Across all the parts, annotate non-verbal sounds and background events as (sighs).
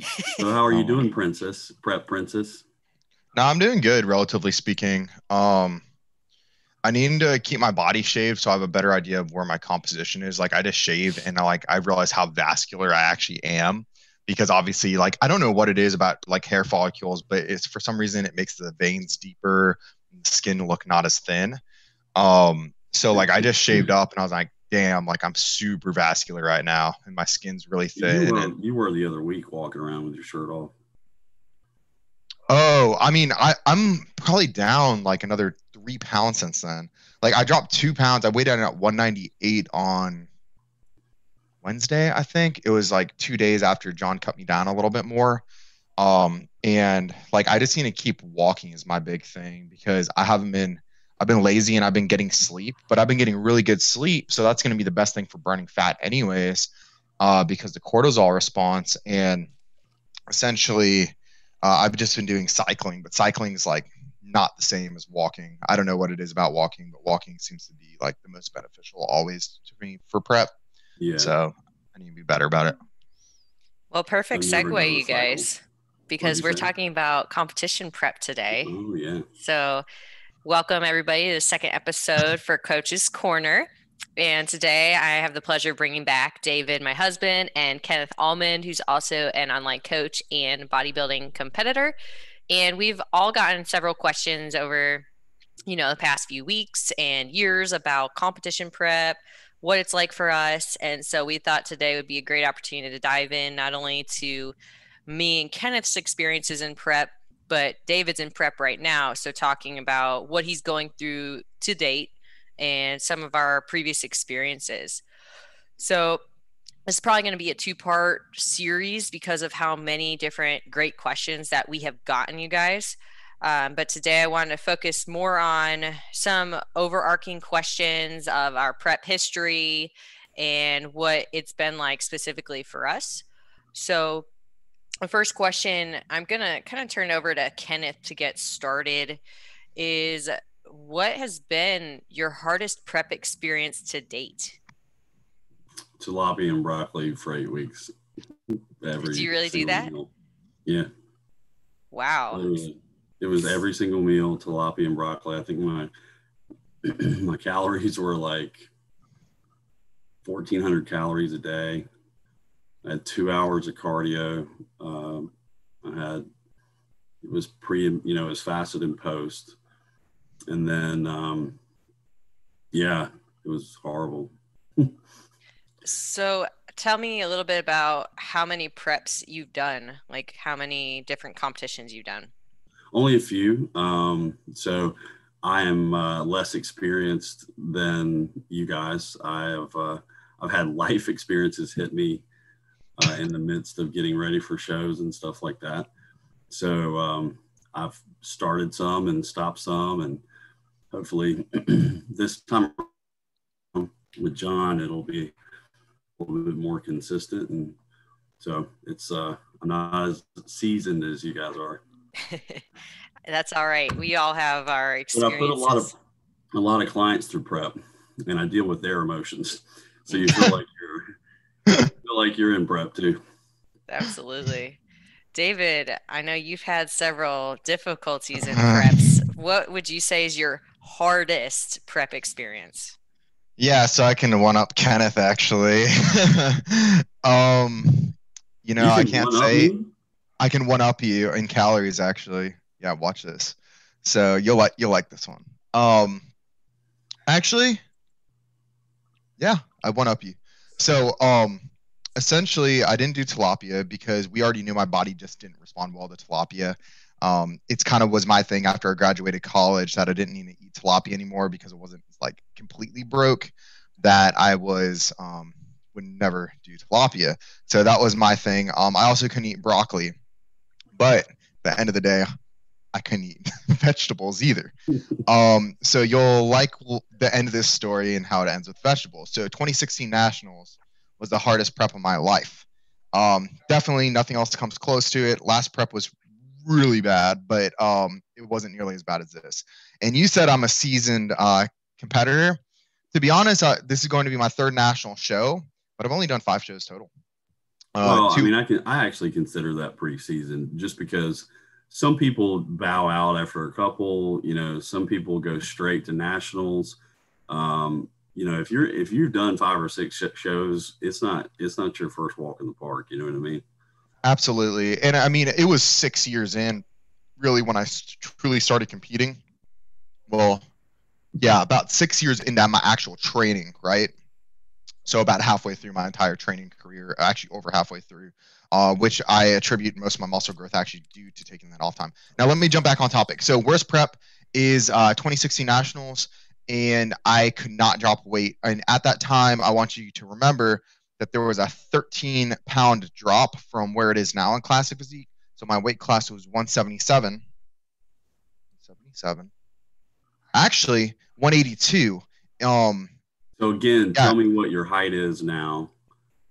So how are you (laughs) doing, Princess? Prep Princess? No, I'm doing good, relatively speaking. Um, I need to keep my body shaved so I have a better idea of where my composition is. Like I just shaved and I like I realized how vascular I actually am because obviously like I don't know what it is about like hair follicles, but it's for some reason it makes the veins deeper, the skin look not as thin. Um, so like I just shaved up and I was like, damn, like I'm super vascular right now and my skin's really thin. You were, and, you were the other week walking around with your shirt off. oh, I mean, I, I'm probably down like another three pounds since then. Like I dropped two pounds. I weighed in at 198 on Wednesday, I think. It was like two days after John cut me down a little bit more. Um, and like I just need to keep walking is my big thing because I haven't been I've been lazy and I've been getting sleep, but I've been getting really good sleep. So that's going to be the best thing for burning fat, anyways, uh, because the cortisol response. And essentially, uh, I've just been doing cycling, but cycling is like not the same as walking. I don't know what it is about walking, but walking seems to be like the most beneficial always to me for prep. Yeah. So I need to be better about it. Well, perfect I've never done segue, you guys, because you we're say? talking about competition prep today. Oh yeah. So, welcome everybody to the second episode for Coach's Corner. And today I have the pleasure of bringing back David, my husband, and Kenneth Almond, who's also an online coach and bodybuilding competitor. And we've all gotten several questions over, you know, the past few weeks and years about competition prep, what it's like for us. And so we thought today would be a great opportunity to dive in not only to me and Kenneth's experiences in prep, but David's in prep right now. So, talking about what he's going through to date and some of our previous experiences. So, it's probably going to be a two part series because of how many different great questions that we have gotten, you guys. Um, but today I wanted to focus more on some overarching questions of our prep history and what it's been like specifically for us. So, the first question I'm going to kind of turn over to Kenneth to get started is what has been your hardest prep experience to date? Tilapia and broccoli for eight weeks. (laughs) Every you really do that? meal. Yeah. Wow. Literally. It was every single meal, tilapia and broccoli. I think my (clears throat) my calories were like fourteen hundred calories a day. I had two hours of cardio. Um, I had it was pre, you know, it was fasted and post, and then um, yeah, it was horrible. So, tell me a little bit about how many preps you've done, like how many different competitions you've done. Only a few. Um, so I am uh, less experienced than you guys. I have uh, I've had life (laughs) experiences hit me uh, in the midst of getting ready for shows and stuff like that. So um, I've started some and stopped some, and hopefully (clears throat) this time with John it'll be a little bit more consistent. And so it's uh, I'm not as seasoned as you guys are. (laughs) That's all right. We all have our But I put a lot of a lot of clients through prep, and I deal with their emotions. So you feel (laughs) like you're feel like you're in prep too. Absolutely. David, I know you've had several difficulties in preps. What would you say is your hardest prep experience? Yeah, so I can one up Kenneth actually. (laughs) um, you know, You I can can't say me? I can one up you in calories actually. Yeah, watch this. So you'll like you'll like this one. Um, actually, yeah, I one up you. So um, essentially, I didn't do tilapia because we already knew my body just didn't respond well to tilapia. Um, it's kind of was my thing after I graduated college that I didn't need to eat tilapia anymore because it wasn't like completely broke. That I was um, would never do tilapia. So that was my thing. Um, I also couldn't eat broccoli, but the end of the day, I couldn't eat (laughs) vegetables either. Um, so you'll like the end of this story and how it ends with vegetables. So 2016 Nationals was the hardest prep of my life. Um, definitely nothing else comes close to it. Last prep was really bad, but um, it wasn't nearly as bad as this. And you said I'm a seasoned uh, competitor. To be honest, uh, this is going to be my third national show, but I've only done five shows total. Uh, well, two- I mean, I can I actually consider that preseason just because some people bow out after a couple. You know, some people go straight to nationals. Um, you know, if you're if you've done five or six sh- shows, it's not it's not your first walk in the park. You know what I mean? Absolutely, and I mean it was six years in, really, when I truly started competing. Well, yeah, about six years into my actual training, right? So about halfway through my entire training career, actually over halfway through, uh, which I attribute most of my muscle growth actually due to taking that off time. Now let me jump back on topic. So worst prep is uh, 2016 nationals and I could not drop weight. And at that time, I want you to remember that there was a 13 pound drop from where it is now in classic physique. So my weight class was 177. 77. Actually, 182. Um. So again, yeah. tell me what your height is now.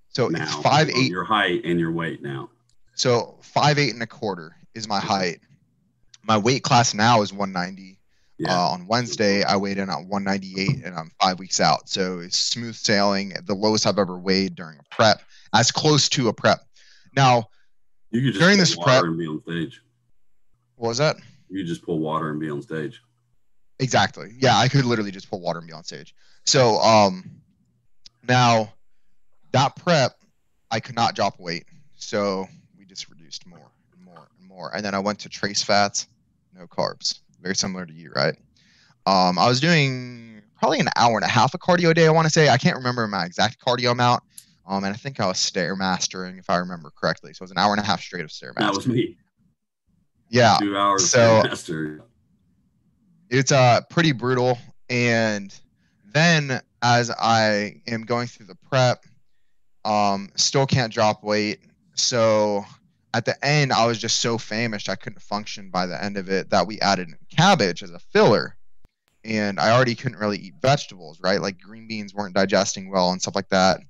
So now, it's five eight. Your height and your weight now. So five eight and a quarter is my height. My weight class now is 190. Yeah. Uh, on Wednesday, I weighed in at 198, and I'm five weeks out. So it's smooth sailing, the lowest I've ever weighed during a prep, as close to a prep. Now, you could just during this prep and be on stage. What was that? You just pull water and be on stage. Exactly. Yeah, I could literally just pull water and be on stage. So, um, now that prep, I could not drop weight, so we just reduced more and more and more, and then I went to trace fats, no carbs very similar to you, right? Um, I was doing probably an hour and a half of cardio a day. I want to say I can't remember my exact cardio amount. Um, and I think I was stairmastering if I remember correctly. So it was an hour and a half straight of stairmaster. That was me. Yeah. Two hours. So it's uh pretty brutal. And then as I am going through the prep, um, still can't drop weight. So at the end, I was just so famished I couldn't function by the end of it that we added cabbage as a filler. And I already couldn't really eat vegetables, right? Like green beans weren't digesting well and stuff like that.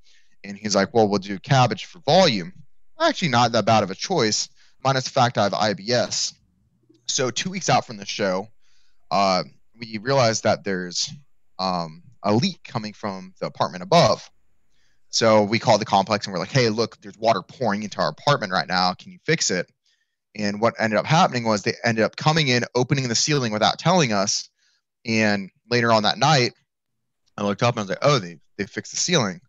And he's like, well, we'll do cabbage for volume. Actually, not that bad of a choice, minus the fact I have IBS. So, two weeks out from the show, uh, we realized that there's um, a leak coming from the apartment above. So we called the complex and we're like, hey, look, there's water pouring into our apartment right now. Can you fix it? And what ended up happening was they ended up coming in, opening the ceiling without telling us. And later on that night, I looked up and I was like, oh, they, they fixed the ceiling.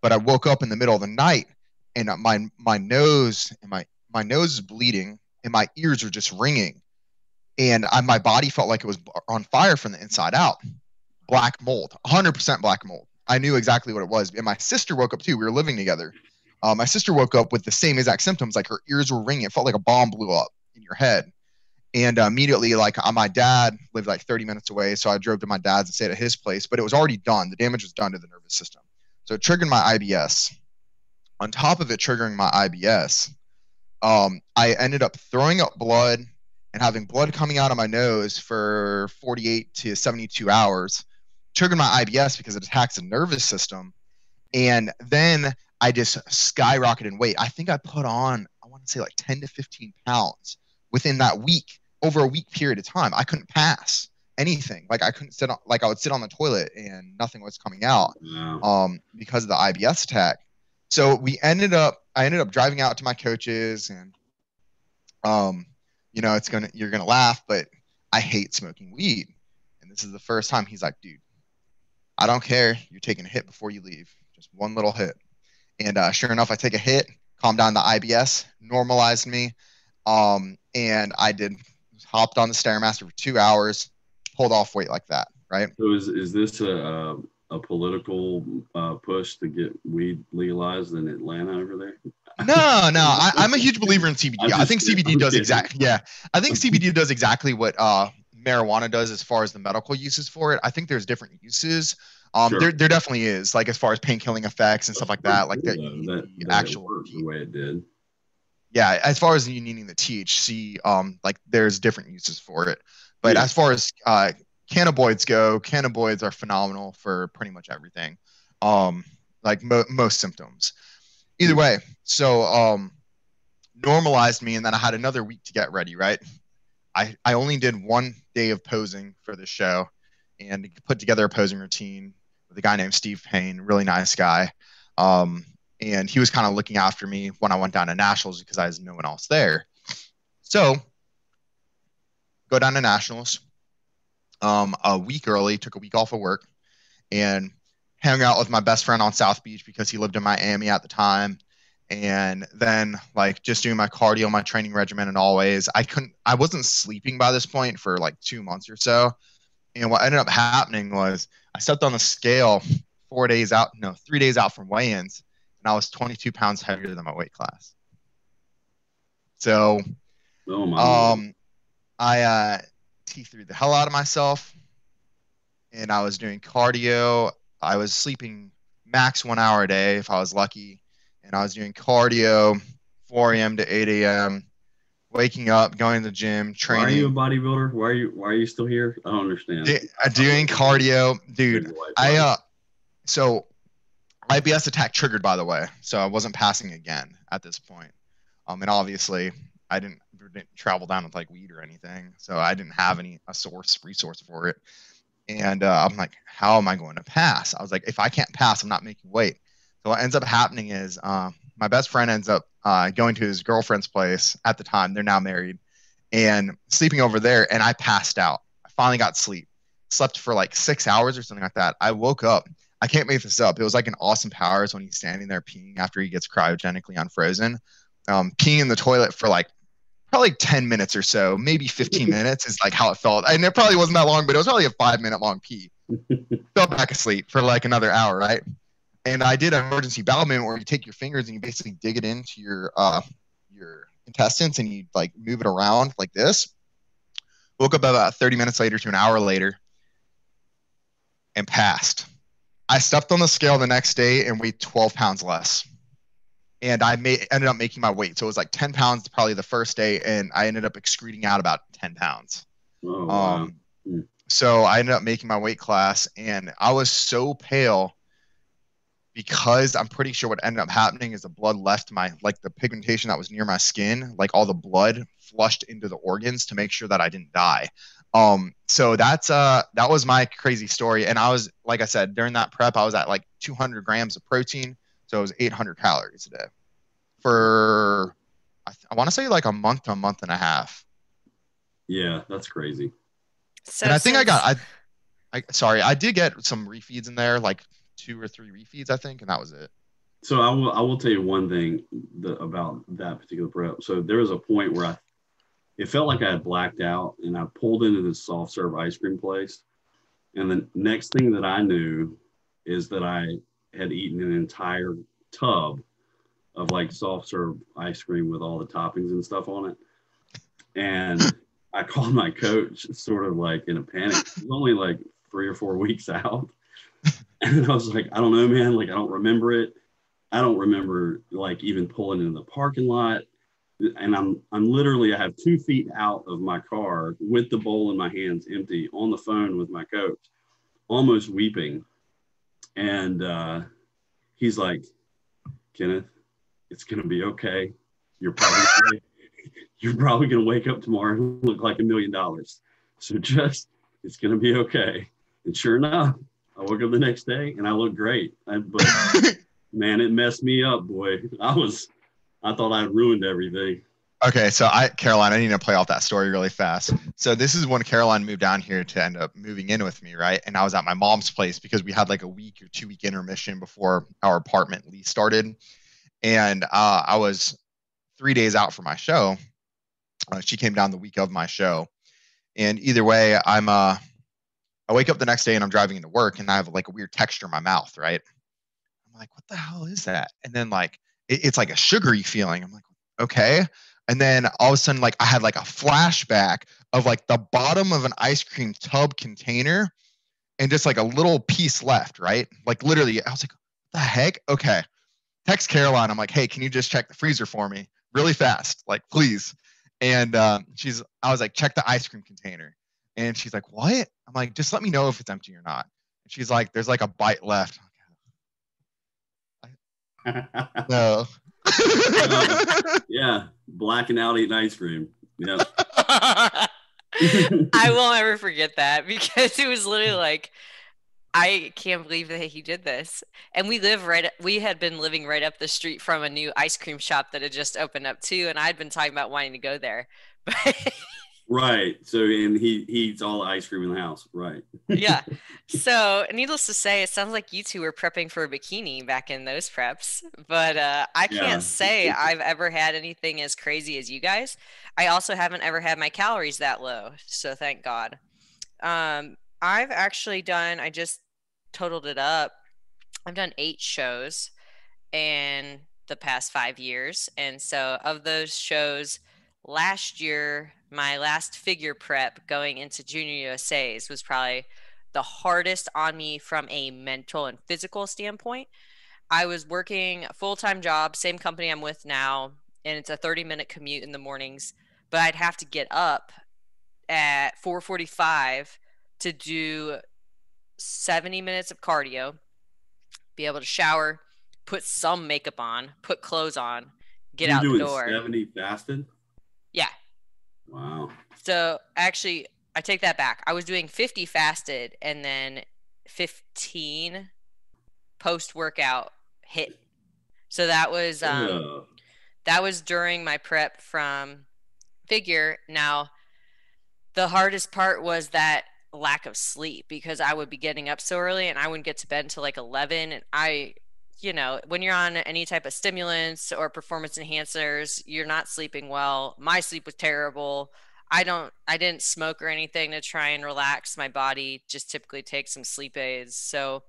But I woke up in the middle of the night and my my nose and my my nose is bleeding and my ears are just ringing. And I, my body felt like it was on fire from the inside out. Black mold, 100% black mold. I knew exactly what it was. And my sister woke up too. We were living together. Uh, my sister woke up with the same exact symptoms, like her ears were ringing. It felt like a bomb blew up in your head. And uh, immediately, like uh, my dad lived like 30 minutes away, so I drove to my dad's and stayed at his place. But it was already done. The damage was done to the nervous system, so it triggered my IBS. On top of it triggering my IBS, um, I ended up throwing up blood and having blood coming out of my nose for 48 to 72 hours triggered my IBS because it attacks the nervous system. And then I just skyrocketed in weight. I think I put on, I want to say like 10 to 15 pounds within that week, over a week period of time. I couldn't pass anything. Like I couldn't sit on, like I would sit on the toilet and nothing was coming out um, because of the IBS attack. So we ended up, I ended up driving out to my coaches and, um, you know, it's gonna, you're gonna laugh, but I hate smoking weed. And this is the first time he's like, dude, I don't care. You're taking a hit before you leave, just one little hit. And uh, sure enough, I take a hit, calm down the IBS, normalized me, um, and I did hopped on the stairmaster for two hours, pulled off weight like that. Right. So is is this a a political uh, push to get weed legalized in Atlanta over there? no, no. I, am a huge believer in (laughs) CBD. Just, I think CBD does exactly. Yeah, I think CBD does exactly what uh, marijuana does as far as the medical uses for it. I think there's different uses. Um, sure. there, there definitely is, like as far as pain killing effects and stuff like that, like the, that, the that actual the way it did. Yeah, as far as you needing the THC, um, like there's different uses for it. But yeah. as far as uh, cannabinoids go, cannabinoids are phenomenal for pretty much everything. Um, like mo- most symptoms. Either way, so um, normalized me, and then I had another week to get ready. Right, I, I only did one day of posing for the show and put together a posing routine with a guy named Steve Payne, really nice guy. Um, and he was kind of looking after me when I went down to nationals because I was no one else there. So go down to nationals um, a week early, took a week off of work, and hung out with my best friend on South Beach because he lived in Miami at the time. And then like just doing my cardio, my training regimen, and always I couldn't, I wasn't sleeping by this point for like two months or so. And what ended up happening was I stepped on the scale four days out, no, three days out from weigh-ins, and I was 22 pounds heavier than my weight class. So, Oh my. um, I uh, T threw the hell out of myself, and I was doing cardio. I was sleeping max one hour a day if I was lucky, and I was doing cardio 4 a.m. to 8 a.m. Waking up, going to the gym, why are you a bodybuilder? Why are you Why are you still here? I don't understand. do- uh, doing cardio, dude. I uh, so IBS attack triggered by the way, so I wasn't passing again at this point. Um, and obviously I didn't, didn't travel down with like weed or anything, so I didn't have any a source resource for it. And uh, I'm like, how am I going to pass? I was like, if I can't pass, I'm not making weight. So what ends up happening is uh, my best friend ends up uh, going to his girlfriend's place at the time. They're now married, and sleeping over there. And I passed out. I finally got sleep. Slept for like six hours or something like that. I woke up. I can't make this up. It was like an Austin Powers when he's standing there peeing after he gets cryogenically unfrozen, um, peeing in the toilet for like probably 10 minutes or so, maybe 15 (laughs) minutes is like how it felt. And it probably wasn't that long, but it was probably a five minute long pee. (laughs) Fell back asleep for like another hour, right? And I did an emergency bowel movement where you take your fingers and you basically dig it into your uh, your intestines and you like move it around like this. Woke up about 30 minutes later to an hour later and passed. I stepped on the scale the next day and weighed 12 pounds less. And I made, ended up making my weight. So it was like 10 pounds probably the first day, and I ended up excreting out about 10 pounds. Oh, wow. Um, Mm. so I ended up making my weight class, and I was so pale because I'm pretty sure what ended up happening is the blood left my like the pigmentation that was near my skin, like all the blood flushed into the organs to make sure that I didn't die. Um, so that's uh that was my crazy story, and I was like I said during that prep, I was at like 200 grams of protein, so it was 800 calories a day for I, th- I want to say like a month to a month and a half. yeah, that's crazy. So and I think I got I, I sorry, I did get some refeeds in there, like two or three refeeds, I think, and that was it. So I will I will tell you one thing the, about that particular prep. So there was a point where I it felt like I had blacked out and I pulled into this soft serve ice cream place. And the next thing that I knew is that I had eaten an entire tub of like soft serve ice cream with all the toppings and stuff on it. And I called my coach sort of like in a panic. It was only like three or four (laughs) weeks out. (laughs) And I was like, I don't know, man. Like, I don't remember it. I don't remember like even pulling into the parking lot. And I'm I'm literally I have two feet out of my car with the bowl in my hands empty on the phone with my coach, almost weeping. And uh, he's like, Kenneth, it's gonna be okay. You're probably (laughs) you're probably gonna wake up tomorrow and look like a million dollars. So just it's gonna be okay. And sure enough, I woke up the next day and I looked great. I, but (laughs) man, it messed me up, boy. I was, I thought I ruined everything. Okay, so I Caroline, I need to play off that story really fast. So this is when Caroline moved down here to end up moving in with me, right? And I was at my mom's place because we had like a week or two week intermission before our apartment lease started, and uh, I was three days out for my show. Uh, she came down the week of my show, and either way, I'm uh, I wake up the next day and I'm driving into work and I have like a weird texture in my mouth, right? I'm like, what the hell is that? And then like it, it's like a sugary feeling. I'm like, okay. And then all of a sudden, like I had like a flashback of like the bottom of an ice cream tub container and just like a little piece left, right? Like literally, I was like, the heck? Okay. Text Caroline. I'm like, hey, can you just check the freezer for me really fast? Like, please. And um, she's, I was like, check the ice cream container. And she's like, what? I'm like, just let me know if it's empty or not. And she's like, there's like a bite left. No. (laughs) (laughs) yeah, blacking out eating ice cream. Yeah. (laughs) I will never forget that because it was literally like I can't believe that he did this. And we live right we had been living right up the street from a new ice cream shop that had just opened up too and I'd been talking about wanting to go there. But Right. So and he he eats all the ice cream in the house. Right. yeah. (laughs) So needless to say, it sounds like you two were prepping for a bikini back in those preps. But uh, I can't Yeah. say I've ever had anything as crazy as you guys. I also haven't ever had my calories that low. So thank God. Um, I've actually done, I just totaled it up. I've done eight shows in the past five years. And so of those shows, last year, my last figure prep going into junior USA's was probably the hardest on me from a mental and physical standpoint. I was working a full time job, same company I'm with now, and it's a 30 minute commute in the mornings. But I'd have to get up at 4:45 to do 70 minutes of cardio, be able to shower, put some makeup on, put clothes on, get You're out the door. 70 fasted? Yeah. Wow. So actually, I take that back. I was doing 50 fasted and then 15 post workout hit. So that was um Ugh. that was during my prep from figure. Now, the hardest part was that lack of sleep because I would be getting up so early and I wouldn't get to bed until like 11 and I you know, when you're on any type of stimulants or performance enhancers, you're not sleeping well. My sleep was terrible. I don't I didn't smoke or anything to try and relax my body, just typically take some sleep aids. So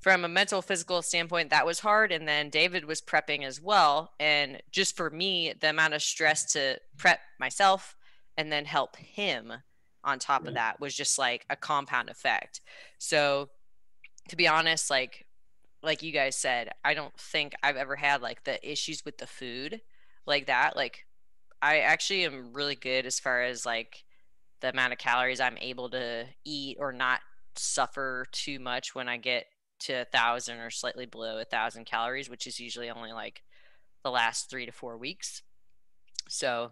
from a mental physical standpoint that was hard and then David was prepping as well and just for me the amount of stress to prep myself and then help him on top of that was just like a compound effect. So to be honest like like you guys said, I don't think I've ever had like the issues with the food like that. Like I actually am really good as far as like the amount of calories I'm able to eat or not suffer too much when I get to a thousand or slightly below a thousand calories, which is usually only like the last three to four weeks. So,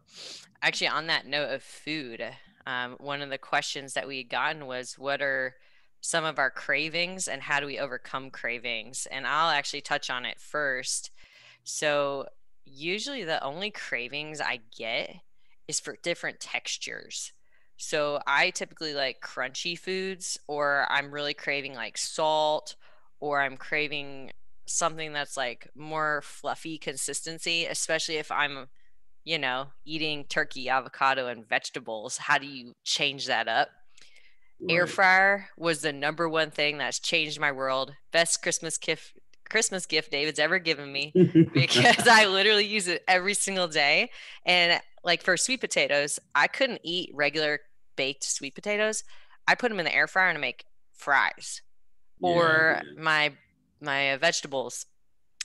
actually, on that note of food, um, one of the questions that we had gotten was what are some of our cravings and how do we overcome cravings? And I'll actually touch on it first. So, usually the only cravings I get is for different textures. So, I typically like crunchy foods, or I'm really craving like salt, or I'm craving something that's like more fluffy consistency, especially if I'm you know, eating turkey, avocado, and vegetables. How do you change that up? Air fryer was the number one thing that's changed my world. Best Christmas gift Christmas gift David's ever given me (laughs) because I literally use it every single day. And like for sweet potatoes, I couldn't eat regular baked sweet potatoes. I put them in the air fryer and make fries. Yeah, Or my my vegetables,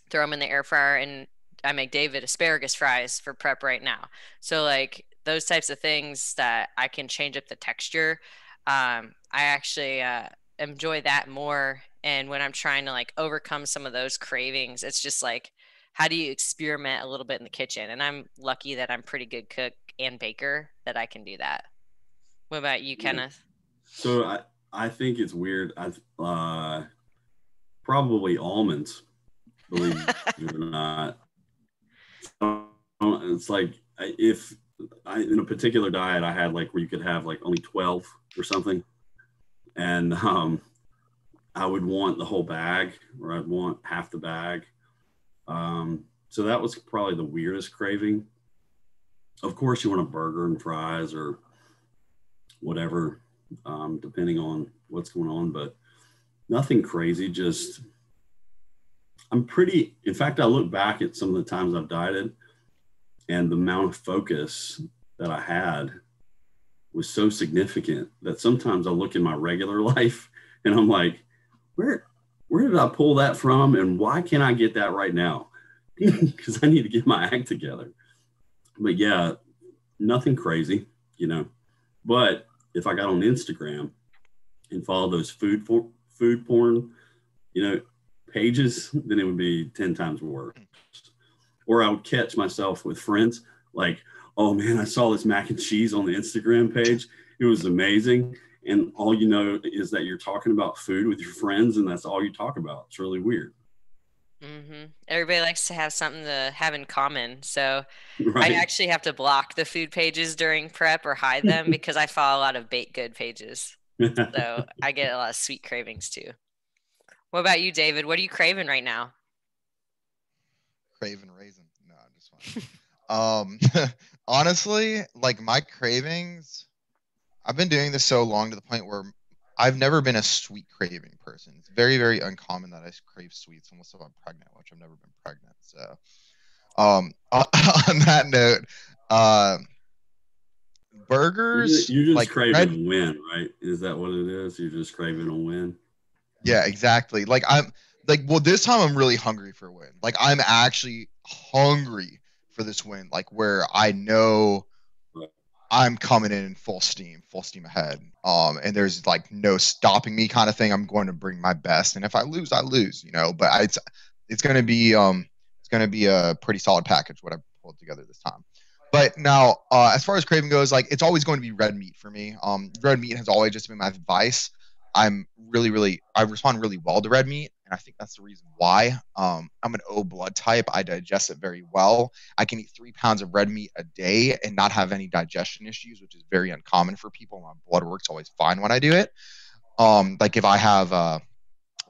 throw them in the air fryer and I make David asparagus fries for prep right now. So like those types of things that I can change up the texture. Um, I actually uh, enjoy that more. And when I'm trying to like overcome some of those cravings, it's just like, how do you experiment a little bit in the kitchen? And I'm lucky that I'm pretty good cook and baker that I can do that. What about you, Yeah. Kenneth? So I, I think it's weird. I uh, probably almonds, believe (laughs) it or not. So, it's like if I, in a particular diet I had like where you could have like only twelve or something, and um, I would want the whole bag or I'd want half the bag. Um, so that was probably the weirdest craving. Of course, you want a burger and fries or whatever um, depending on what's going on, but nothing crazy. Just, I'm pretty, in fact, I look back at some of the times I've dieted and the amount of focus that I had was so significant that sometimes I look in my regular (laughs) life and I'm like, where, where did I pull that from? And why can't I get that right now? (laughs) Because I need to get my (laughs) act together. But yeah, nothing crazy, you know. But if I got on Instagram and followed those food for, food porn, you know, pages, then it would be 10 times worse. Or I would catch myself with friends like, oh man, I saw this mac and cheese on the Instagram page. It was amazing. and all you know is that you're talking about food with your friends and that's all you talk about. It's really weird. Mm-hmm. everybody likes to have something to have in common. So (laughs) right. i actually have to block the food pages during prep or hide them (laughs) because i follow a lot of baked good pages. So (laughs) i get a lot of sweet cravings too. What about you david? What are you craving right now? Craving raisin. No i'm just fine. Um honestly like my cravings I've been doing this so long to the point where I've never been a sweet craving person. It's very, very uncommon that I crave sweets unless I'm pregnant, which I've never been pregnant. So, um, (laughs) on that note, uh, burgers. You're, just like craving red... a win, right? Is that what it is? You're just craving a win. Yeah, exactly. Like I'm like, well, this time I'm really hungry for a win. Like I'm actually hungry for this win. Like where I know I'm coming in full steam, full steam ahead. Um, and there's like no stopping me kind of thing. I'm going to bring my best, and if I lose, I lose, you know. But I, it's it's going to be um it's going to be a pretty solid package what I pulled together this time. But now, uh, as far as craving goes, like it's always going to be red meat for me. Um, red meat has always just been my vice. I'm really, really, I respond really well to red meat, and I think that's the reason why. Um, I'm an O blood type. I digest it very well. I can eat three pounds of red meat a day and not have any digestion issues, which is very uncommon for people. My blood works always fine when I do it. Um, like if I have, uh,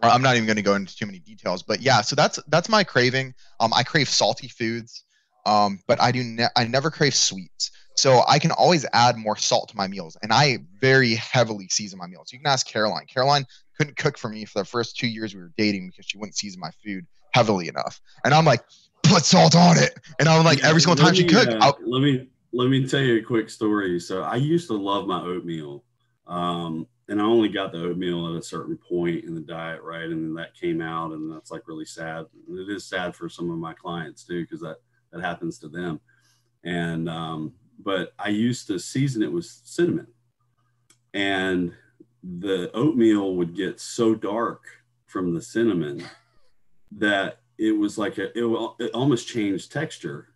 I'm not even going to go into too many details, but yeah. So that's that's my craving. Um, I crave salty foods, um, but I do ne- I never crave sweets. So I can always add more salt to my meals, and I very heavily season my meals. You can ask Caroline. Caroline couldn't cook for me for the first two years we were dating because she wouldn't season my food heavily enough, and I'm like, put salt on it, and I'm like, every single time me, she cooked. Uh, let me let me tell you a quick story. So I used to love my oatmeal, um, and I only got the oatmeal at a certain point in the diet, right? And then that came out, and that's like really sad. And it is sad for some of my clients too, because that that happens to them. And um, but I used to season it with cinnamon. And the oatmeal would get so dark from the cinnamon (laughs) that it was like a, it, it almost changed texture.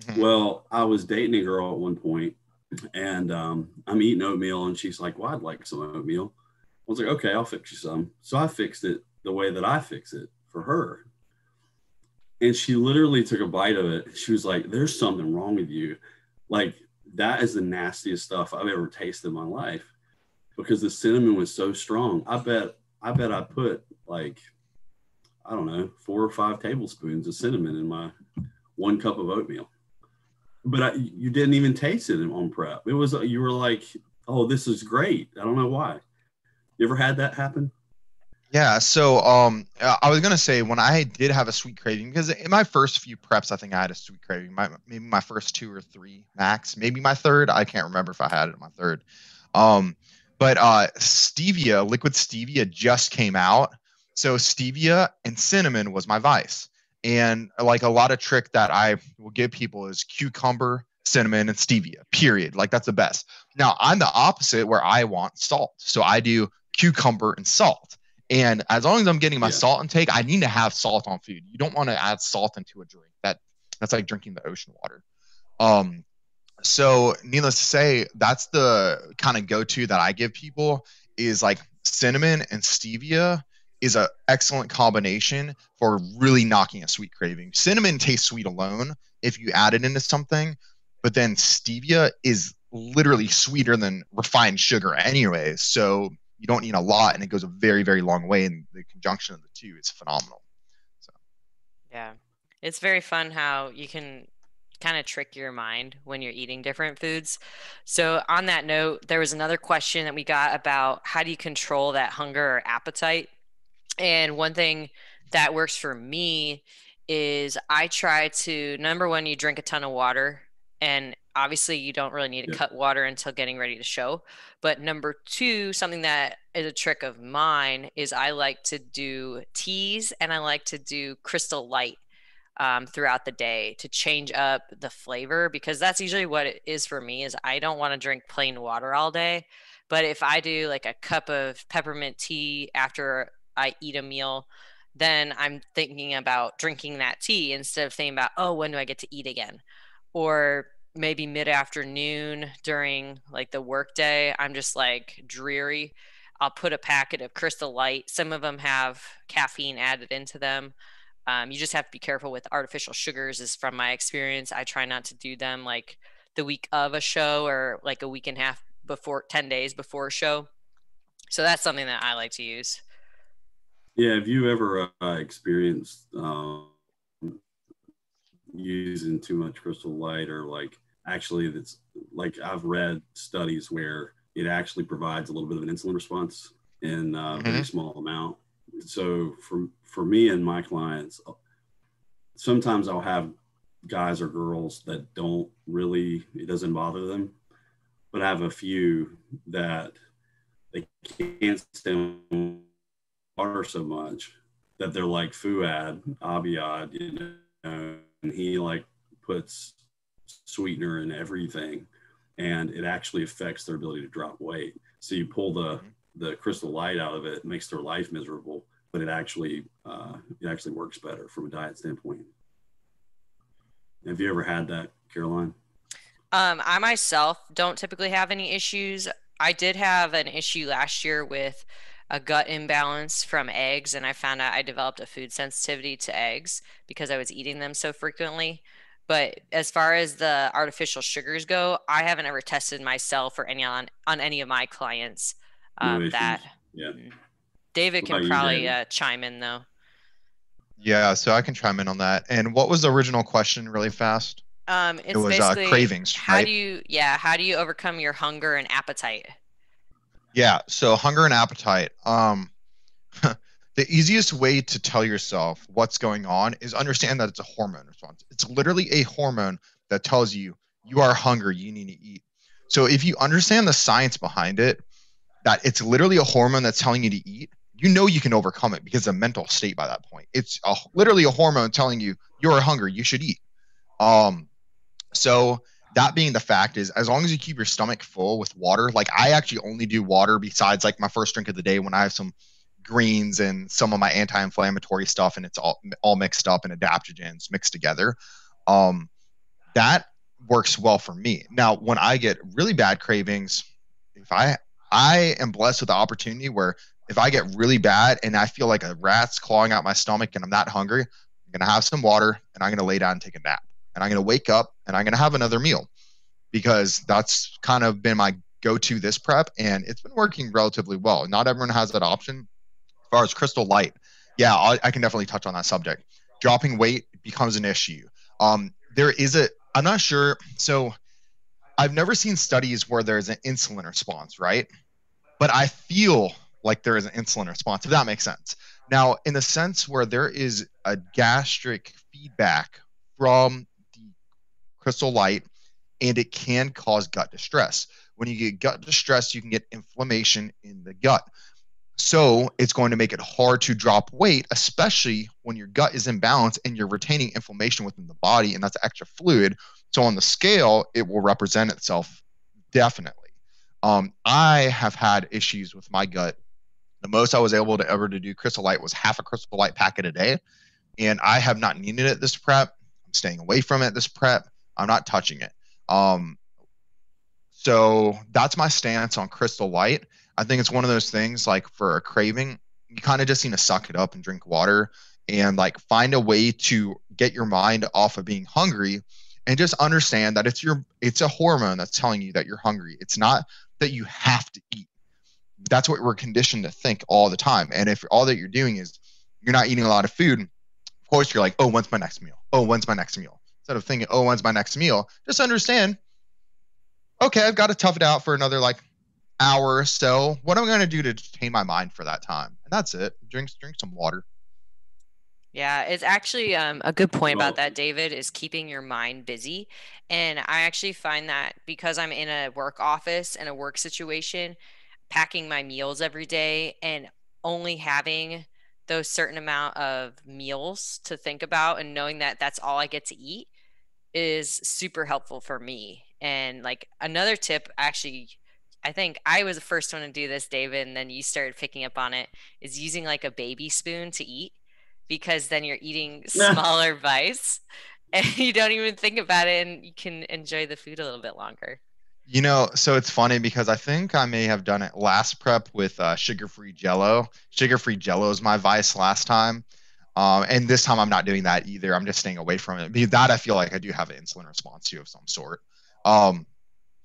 Mm-hmm. Well, I was dating a girl at one point and um, I'm eating oatmeal and she's like, well, I'd like some oatmeal. I was like, okay, I'll fix you some. So I fixed it the way that I fix it for her. And she literally took a bite of it. She was like, there's something wrong with you like that is the nastiest stuff I've ever tasted in my life because the cinnamon was so strong. I bet I bet I put like I don't know four or five tablespoons of cinnamon in my one cup of oatmeal, but I, you didn't even taste it on prep. It was you were like, oh, this is great. I don't know why. You ever had that happen? Yeah, so um, I was gonna say when I did have a sweet craving because in my first few preps, I think I had a sweet craving. My, maybe my first two or three max, maybe my third. I can't remember if I had it in my third. Um, but uh, stevia, liquid stevia, just came out. So stevia and cinnamon was my vice, and like a lot of trick that I will give people is cucumber, cinnamon, and stevia. Period. Like that's the best. Now I'm the opposite where I want salt, so I do cucumber and salt and as long as I'm getting my yeah. salt intake, I need to have salt on food. You don't want to add salt into a drink. That that's like drinking the ocean water. Um, so needless to say, that's the kind of go-to that I give people is like cinnamon and stevia is an excellent combination for really knocking a sweet craving. Cinnamon tastes sweet alone if you add it into something, but then stevia is literally sweeter than refined sugar anyway. So you don't need a lot and it goes a very very long way and the conjunction of the two is phenomenal so yeah it's very fun how you can kind of trick your mind when you're eating different foods. So on that note there was another question that we got about how do you control that hunger or appetite? And one thing that works for me is i try to number one you drink a ton of water and obviously you don't really need to yeah. cut water until getting ready to show. But number two something that is a trick of mine is i like to do teas and i like to do crystal light um, throughout the day to change up the flavor because that's usually what it is for me is i don't want to drink plain water all day but if i do like a cup of peppermint tea after i eat a meal then i'm thinking about drinking that tea instead of thinking about oh when do i get to eat again or maybe mid afternoon during like the workday, I'm just like dreary. I'll put a packet of Crystal Light. Some of them have caffeine added into them. Um, you just have to be careful with artificial sugars, is from my experience. I try not to do them like the week of a show or like a week and a half before 10 days before a show. So that's something that I like to use. Yeah. Have you ever uh, experienced um, using too much crystal light or like actually that's like I've read studies where it actually provides a little bit of an insulin response in a mm-hmm. very small amount. So for for me and my clients, sometimes I'll have guys or girls that don't really it doesn't bother them, but I have a few that they can't stand water so much that they're like Fouad Abiad, you know, and he like puts sweetener in everything and it actually affects their ability to drop weight. So you pull the mm-hmm. The crystal light out of it, makes their life miserable, but it actually uh, it actually works better from a diet standpoint. Have you ever had that, Caroline? Um, I myself don't typically have any issues. I did have an issue last year with a gut imbalance from eggs, and I found out I developed a food sensitivity to eggs because I was eating them so frequently. But as far as the artificial sugars go, I haven't ever tested myself or any on on any of my clients um, that. Yeah. Mm. David can probably uh, chime in though. Yeah, so I can chime in on that. And what was the original question, really fast? Um, it was uh, cravings. How right? do you, yeah, how do you overcome your hunger and appetite? Yeah, so hunger and appetite. Um, (laughs) the easiest way to tell yourself what's going on is understand that it's a hormone response. It's literally a hormone that tells you you are hungry, you need to eat. So if you understand the science behind it, that it's literally a hormone that's telling you to eat, you know you can overcome it because it's a mental state by that point. It's a, literally a hormone telling you you're hungry, you should eat. Um, so that being the fact is as long as you keep your stomach full with water, like I actually only do water besides like my first drink of the day when I have some greens and some of my anti-inflammatory stuff and it's all all mixed up and adaptogens mixed together um that works well for me now when i get really bad cravings if i i am blessed with the opportunity where if i get really bad and i feel like a rat's clawing out my stomach and i'm not hungry i'm going to have some water and i'm going to lay down and take a nap and i'm going to wake up and i'm going to have another meal because that's kind of been my go-to this prep and it's been working relatively well not everyone has that option As far as crystal light, yeah, I, I can definitely touch on that subject. Dropping weight becomes an issue. Um, there is a, I'm not sure. So I've never seen studies where there's an insulin response, right? But I feel like there is an insulin response, if that makes sense. Now, in the sense where there is a gastric feedback from the crystal light, and it can cause gut distress. When you get gut distress, you can get inflammation in the gut. So it's going to make it hard to drop weight, especially when your gut is imbalanced and you're retaining inflammation within the body, and that's extra fluid. So on the scale, it will represent itself definitely. Um, I have had issues with my gut. The most I was able to ever to do crystal light was half a crystal light packet a day, and I have not needed it this prep. I'm staying away from it this prep. I'm not touching it. Um, so that's my stance on crystal light. I think it's one of those things like for a craving, you kind of just need to suck it up and drink water and like find a way to get your mind off of being hungry and just understand that it's your it's a hormone that's telling you that you're hungry. It's not that you have to eat. That's what we're conditioned to think all the time. And if all that you're doing is you're not eating a lot of food, of course you're like, "Oh, when's my next meal? Oh, when's my next meal?" Instead of thinking, "Oh, when's my next meal?" Just understand, okay, I've got to tough it out for another like hour or so. What am I going to do to entertain my mind for that time? And that's it. Drink drink some water. Yeah, it's actually um, a good point about that, David, is keeping your mind busy. And I actually find that because I'm in a work office and a work situation, packing my meals every day and only having those certain amount of meals to think about and knowing that that's all I get to eat is super helpful for me. And like another tip actually I think I was the first one to do this, David, and then you started picking up on it, is using like a baby spoon to eat because then you're eating (laughs) smaller bites. and (laughs) you don't even think about it and you can enjoy the food a little bit longer. You know, so it's funny because I think I may have done it last prep with uh, sugar-free Jello. Sugar-free Jello is my vice last time, um, and this time I'm not doing that either. I'm just staying away from it. Because that I feel like I do have an insulin response to of some sort. Um,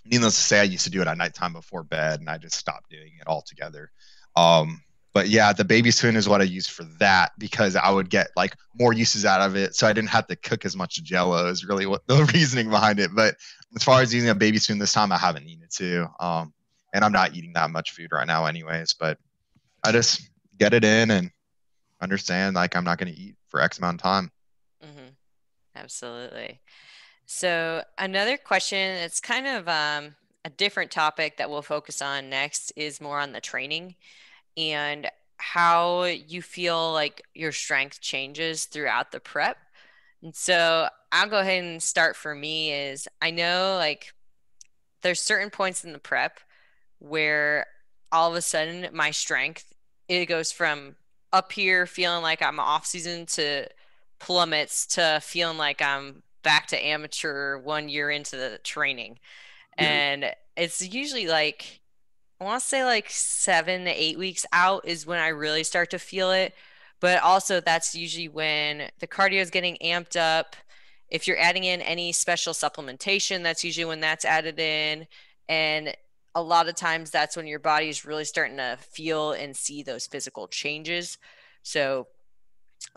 needless to say, I used to do it at nighttime before bed, and I just stopped doing it altogether. Um, but yeah, the baby spoon is what I use for that because I would get like more uses out of it. So I didn't have to cook as much Jello. Is really what the (laughs) reasoning behind it. But as far as using a baby spoon this time, I haven't needed to. Um, and I'm not eating that much food right now, anyways. But I just get it in and understand like I'm not going to eat for X amount of time. Mm-hmm. Absolutely. So another question that's kind of um, a different topic that we'll focus on next is more on the training and how you feel like your strength changes throughout the prep. And so I'll go ahead and start for me is I know like there's certain points in the prep where all of a sudden my strength it goes from up here feeling like I'm off season to plummets to feeling like I'm back to amateur one year into the training. And it's usually like I want to say like seven to eight weeks out is when I really start to feel it. But also, that's usually when the cardio is getting amped up. If you're adding in any special supplementation, that's usually when that's added in. And a lot of times, that's when your body is really starting to feel and see those physical changes. So,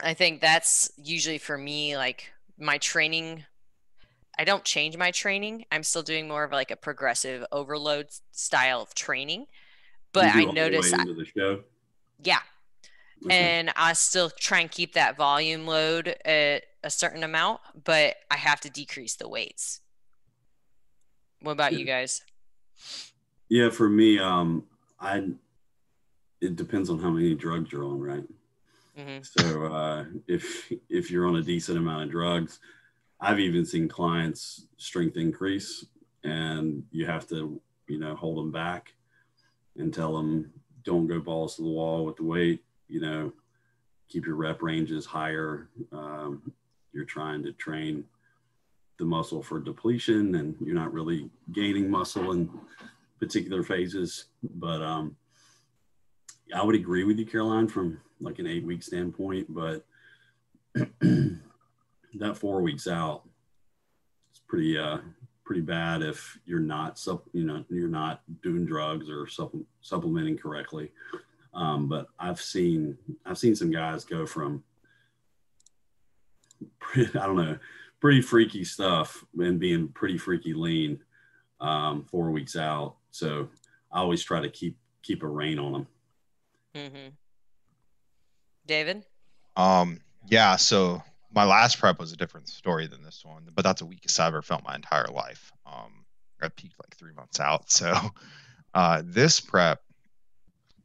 I think that's usually for me, like my training I don't change my training. I'm still doing more of like a progressive overload style of training. But I notice I, Yeah. Okay. And I still try and keep that volume load at a certain amount, but I have to decrease the weights. What about yeah. you guys? Yeah, for me, um, I it depends on how many drugs you're on, right? Mm-hmm. So uh, if if you're on a decent amount of drugs, I've even seen clients strength increase and you have to, you know, hold them back and tell them don't go balls to the wall with the weight, you know, keep your rep ranges higher. Um, you're trying to train the muscle for depletion and you're not really gaining muscle in particular phases. But um, I would agree with you, Caroline, from like an eight week standpoint, but (clears throat) that four weeks out it's pretty uh pretty bad if you're not sup, you know you're not doing drugs or supp- supplementing correctly. Um, but i've seen i've seen some guys go from pretty, (laughs) i don't know pretty freaky stuff and being pretty freaky lean um, four weeks out. So i always try to keep keep a rein on them mm-hmm. david? Um yeah so my last prep was a different story than this one, but that's the weakest I've ever felt my entire life. Um, I peaked like three months out. So (laughs) uh, this prep,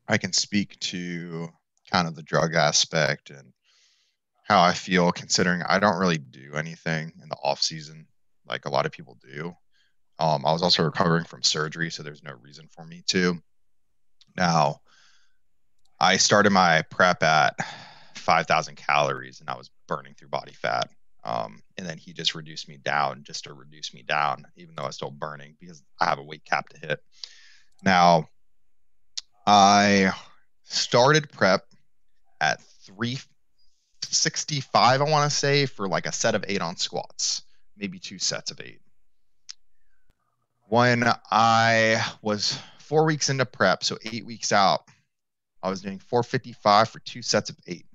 I can speak to kind of the drug aspect and how I feel considering I don't really do anything in the off season like a lot of people do. Um, I was also recovering from surgery, so there's no reason for me to. Now, I started my prep at 5,000 calories and I was burning through body fat. Um, and then he just reduced me down just to reduce me down, even though I was still burning because I have a weight cap to hit. Now, I started prep at 365, I want to say, for like a set of eight on squats, maybe two sets of eight. When I was four weeks into prep, so eight weeks out, I was doing 455 for two sets of eight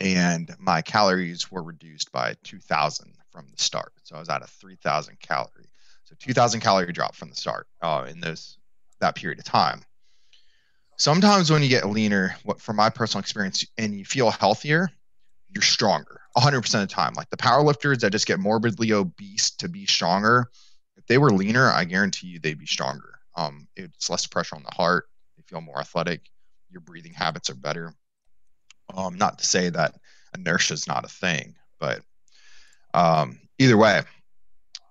and my calories were reduced by 2000 from the start. So i was at a 3000 calorie so 2000 calorie drop from the start uh, in those that period of time. Sometimes when you get leaner what from my personal experience and you feel healthier you're stronger 100% of the time. Like the power lifters that just get morbidly obese to be stronger if they were leaner i guarantee you they'd be stronger. Um, it's less pressure on the heart they feel more athletic your breathing habits are better um, not to say that inertia is not a thing, but um, either way,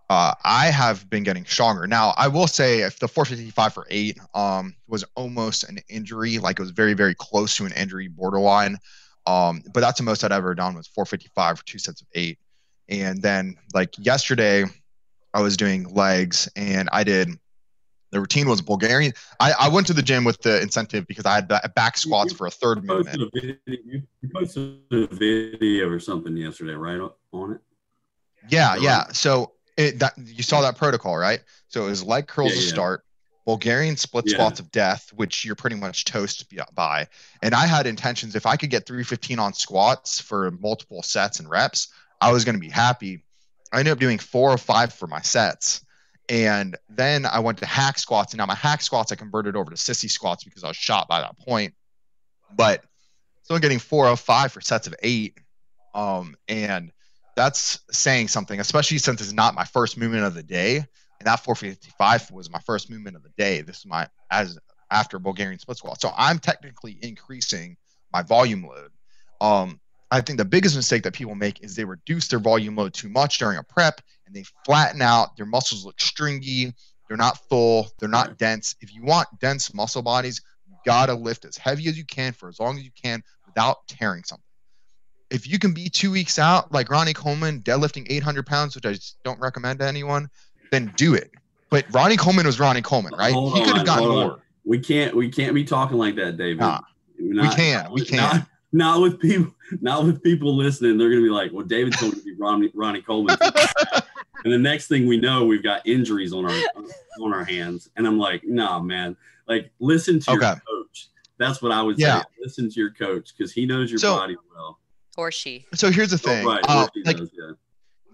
uh, I have been getting stronger. Now, I will say if the 455 for eight um, was almost an injury, like it was very, very close to an injury borderline. Um, but that's the most I'd ever done was 455 for two sets of eight. And then like yesterday, I was doing legs and I did the routine was Bulgarian. I, I went to the gym with the incentive because I had back squats for a third You posted movement. a video, you posted a video or something yesterday, right on it? Yeah, yeah. So it that you saw that protocol, right? So it was leg curls Yeah, to yeah. start, Bulgarian split Yeah. squats of death, which you're pretty much toast by. And I had intentions if I could get 315 on squats for multiple sets and reps, I was going to be happy. I ended up doing four or five for my sets. And then I went to hack squats. And now my hack squats I converted over to sissy squats because I was shot by that point. But still getting four or five for sets of eight. Um, and that's saying something, especially since it's not my first movement of the day. And that 455 was my first movement of the day. This is my as after Bulgarian split squat. So I'm technically increasing my volume load. Um, I think the biggest mistake that people make is they reduce their volume load too much during a prep and they flatten out. Their muscles look stringy. They're not full. They're not dense. If you want dense muscle bodies, you gotta lift as heavy as you can for as long as you can without tearing something. If you can be two weeks out, like Ronnie Coleman deadlifting 800 pounds, which I just don't recommend to anyone, then do it. But Ronnie Coleman was Ronnie Coleman, right? Hold he could have gotten hold on. more. We can't we can't be talking like that, David. Nah, Not- can, we can. Not, not with people not with people listening. They're gonna be like, well, David told me to be Ronnie, Ronnie Coleman. (laughs) and the next thing we know, we've got injuries on our on our hands. And I'm like, nah, man. Like listen to Okay. your coach. That's what I would Yeah. say. Listen to your coach because he knows your So- body well. Or she. So here's the Oh, thing. right. Uh, like knows, yeah.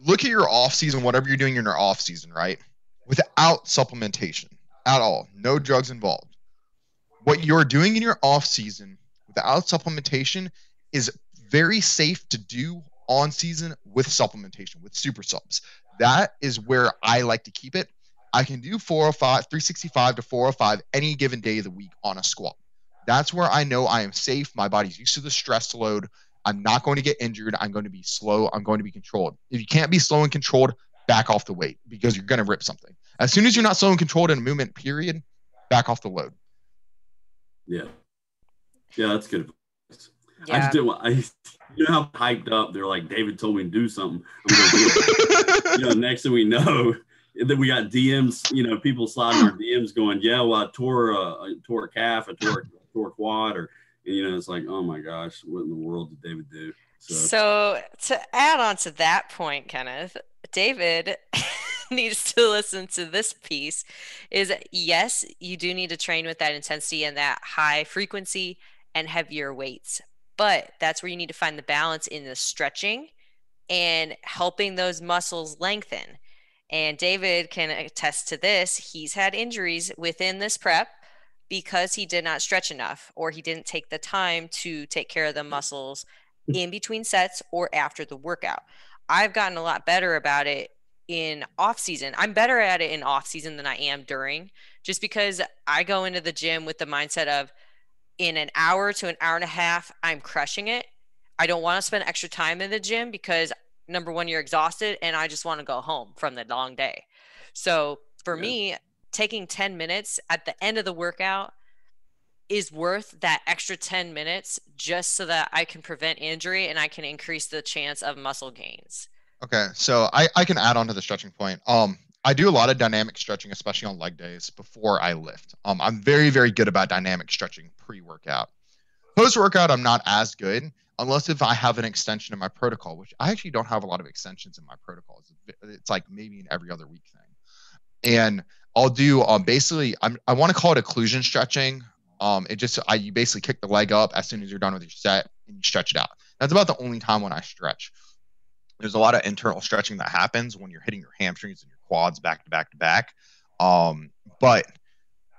look at your off season, whatever you're doing in your off season, right? Without supplementation at all, no drugs involved. What you're doing in your off season without supplementation is very safe to do on season with supplementation, with super subs. That is where I like to keep it. I can do 405, 365 to 405 any given day of the week on a squat. That's where I know I am safe. My body's used to the stress load. I'm not going to get injured. I'm going to be slow. I'm going to be controlled. If you can't be slow and controlled, back off the weight because you're going to rip something. As soon as you're not slow and controlled in a movement period, back off the load. Yeah. Yeah, that's good. advice. I just didn't want I (laughs) you know how hyped up they're like, David told me to do something. I'm gonna do it. (laughs) you know, next thing we know, (laughs) then we got DMs, you know, people sliding our DMs going, yeah, well, I tore a, I tore a calf, I tore, a- tore a quad, or, and, you know, it's like, oh my gosh, what in the world did David do? So, So to add on to that point, Kenneth, David needs to listen to this piece is yes, you do need to train with that intensity and that high frequency and heavier weights. But that's where you need to find the balance in the stretching and helping those muscles lengthen. And David can attest to this. He's had injuries within this prep because he did not stretch enough or he didn't take the time to take care of the muscles in between sets or after the workout. I've gotten a lot better about it in off season. I'm better at it in off season than I am during just because I go into the gym with the mindset of in an hour to an hour and a half I'm crushing it. I don't want to spend extra time in the gym because number one you're exhausted and I just want to go home from the long day. So for Yeah. me taking 10 minutes at the end of the workout is worth that extra 10 minutes just so that I can prevent injury and I can increase the chance of muscle gains. Okay, so I, I can add on to the stretching point. Um, I do a lot of dynamic stretching, especially on leg days before I lift. Um, I'm very, very good about dynamic stretching pre-workout. Post-workout, I'm not as good unless if I have an extension in my protocol, which I actually don't have a lot of extensions in my protocol. It's, it's like maybe an every other week thing. And I'll do um, basically, I'm, I want to call it occlusion stretching. Um, it just I you basically kick the leg up as soon as you're done with your set and you stretch it out. That's about the only time when I stretch there's a lot of internal stretching that happens when you're hitting your hamstrings and your quads back to back to back. Um, but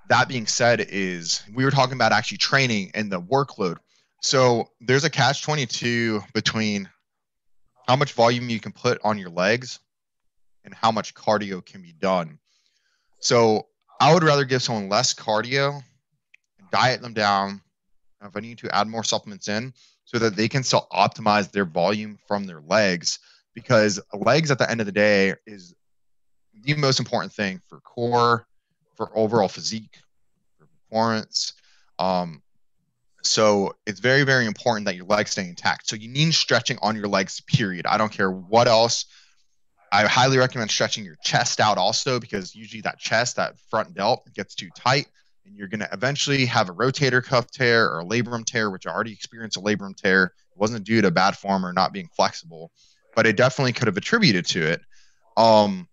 that being said, is we were talking about actually training and the workload. So there's a catch 22 between how much volume you can put on your legs and how much cardio can be done. So I would rather give someone less cardio diet them down. If I need to add more supplements in, so that they can still optimize their volume from their legs because legs at the end of the day is the most important thing for core for overall physique for performance. Um, so it's very very important that your legs stay intact. So you need stretching on your legs period. I don't care what else. I highly recommend stretching your chest out also because usually that chest, that front delt gets too tight and you're going to eventually have a rotator cuff tear or a labrum tear, which I already experienced a labrum tear. It wasn't due to bad form or not being flexible, but it definitely could have attributed to it. Um,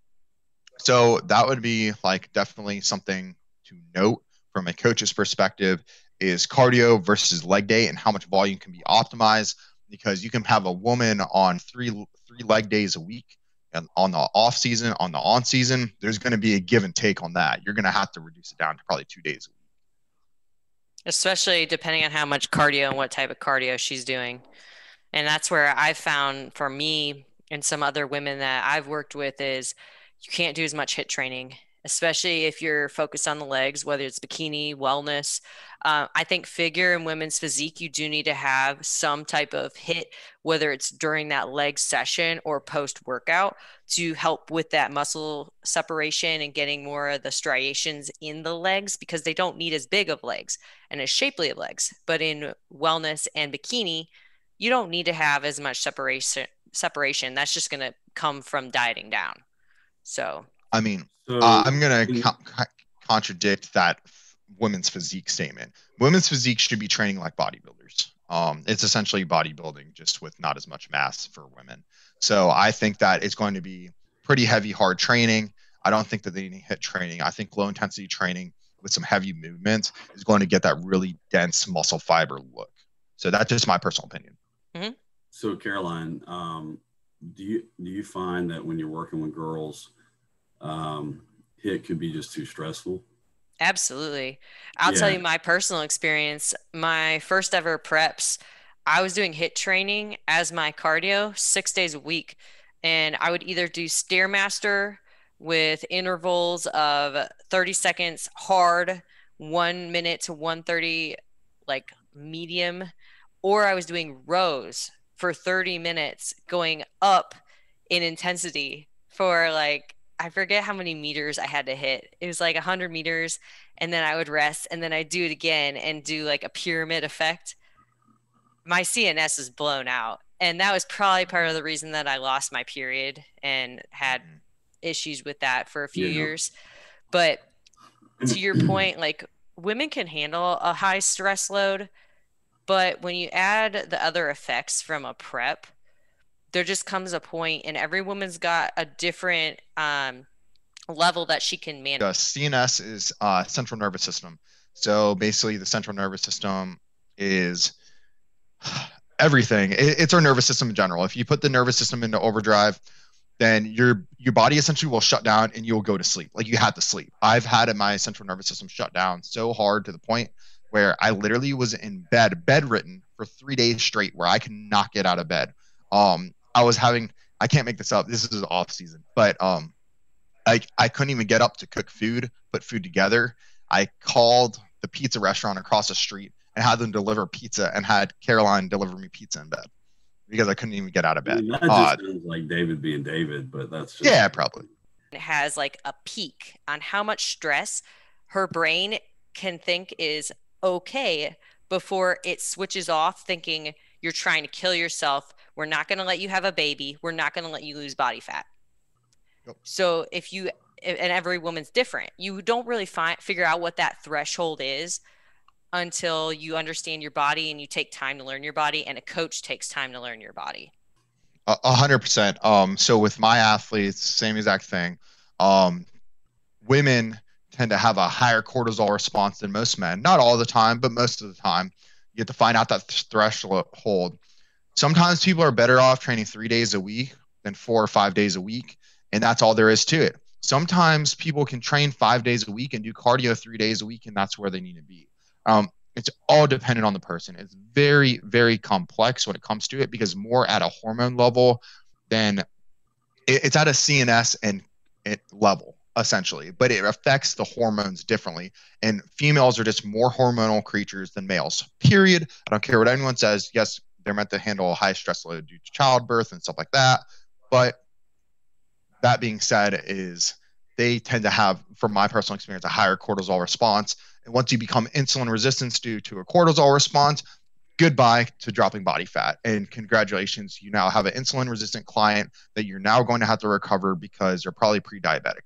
so that would be like definitely something to note from a coach's perspective is cardio versus leg day and how much volume can be optimized because you can have a woman on three three leg days a week and on the off season, on the on season, there's going to be a give and take on that. You're going to have to reduce it down to probably two days a week. Especially depending on how much cardio and what type of cardio she's doing. And that's where I've found for me and some other women that I've worked with is you can't do as much HIIT training especially if you're focused on the legs, whether it's bikini, wellness. Uh, I think figure and women's physique, you do need to have some type of HIIT whether it's during that leg session or post workout, to help with that muscle separation and getting more of the striations in the legs because they don't need as big of legs and as shapely of legs. But in wellness and bikini, you don't need to have as much separation. Separation that's just going to come from dieting down. So I mean, so, uh, I'm going to co- contradict that f- women's physique statement. Women's physique should be training like bodybuilders. Um, it's essentially bodybuilding, just with not as much mass for women. So I think that it's going to be pretty heavy, hard training. I don't think that they need HIIT training. I think low intensity training with some heavy movements is going to get that really dense muscle fiber look. So that's just my personal opinion. Mm-hmm. So Caroline, um, do you do you find that when you're working with girls, um, HIIT could be just too stressful. Absolutely. I'll yeah. tell you my personal experience. My first ever preps, I was doing HIIT training as my cardio six days a week. And I would either do Stairmaster with intervals of 30 seconds hard, one minute to 130, like medium, or I was doing rows for 30 minutes going up in intensity for like I forget how many meters I had to hit. It was like 100 meters, and then I would rest, and then I'd do it again and do like a pyramid effect. My CNS is blown out. And that was probably part of the reason that I lost my period and had mm-hmm. issues with that for a few yeah. years. But to your point, like women can handle a high stress load, but when you add the other effects from a prep, there just comes a point and every woman's got a different um, level that she can manage. The CNS is uh, central nervous system. So basically, the central nervous system is (sighs) everything. it's our nervous system in general. If you put the nervous system into overdrive, then your your body essentially will shut down and you'll go to sleep. Like you have to sleep. I've had my central nervous system shut down so hard to the point where I literally was in bed, bedridden for three days straight, where I could not get out of bed. Um, I was having I can't make this up. This is off season, but um, I I couldn't even get up to cook food, put food together. I called the pizza restaurant across the street and had them deliver pizza and had Caroline deliver me pizza in bed because I couldn't even get out of bed. I mean, that just sounds like David being David, but that's just- yeah, probably. It has like a peak on how much stress her brain can think is okay before it switches off, thinking you're trying to kill yourself we're not going to let you have a baby. We're not going to let you lose body fat. Yep. So if you and every woman's different. You don't really find figure out what that threshold is until you understand your body and you take time to learn your body and a coach takes time to learn your body. A hundred percent. Um, so with my athletes, same exact thing. Um, women tend to have a higher cortisol response than most men. Not all the time, but most of the time. You have to find out that threshold hold. sometimes people are better off training three days a week than four or five days a week. And that's all there is to it. Sometimes people can train five days a week and do cardio three days a week, and that's where they need to be. Um, it's all dependent on the person. It's very, very complex when it comes to it because more at a hormone level than it, it's at a CNS and it level essentially, but it affects the hormones differently. And females are just more hormonal creatures than males. Period. I don't care what anyone says. Yes, they're meant to handle a high stress load due to childbirth and stuff like that. But that being said, is they tend to have, from my personal experience, a higher cortisol response. And once you become insulin resistant due to a cortisol response, goodbye to dropping body fat and congratulations you now have an insulin resistant client that you're now going to have to recover because you're probably pre-diabetic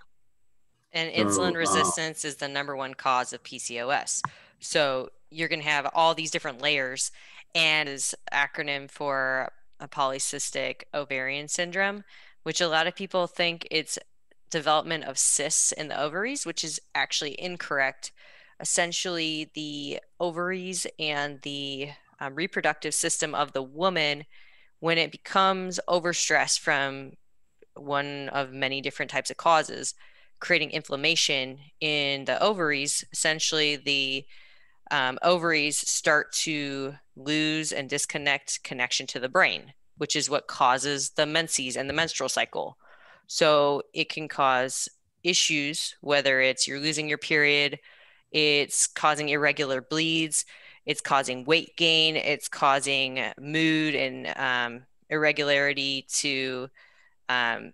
and insulin uh, resistance is the number one cause of pcos so you're going to have all these different layers and is acronym for a polycystic ovarian syndrome which a lot of people think it's development of cysts in the ovaries which is actually incorrect. Essentially the ovaries and the um, reproductive system of the woman when it becomes overstressed from one of many different types of causes creating inflammation in the ovaries essentially the um, ovaries start to lose and disconnect connection to the brain which is what causes the menses and the menstrual cycle. So it can cause issues whether it's you're losing your period it's causing irregular bleeds it's causing weight gain it's causing mood and um, irregularity to um,